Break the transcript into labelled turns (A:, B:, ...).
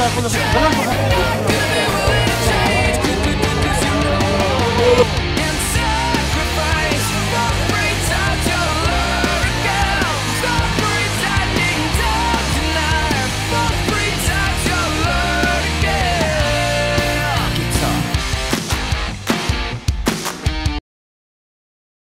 A: Dalam